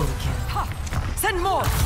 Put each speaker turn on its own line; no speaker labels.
Kill. Ha! Send more!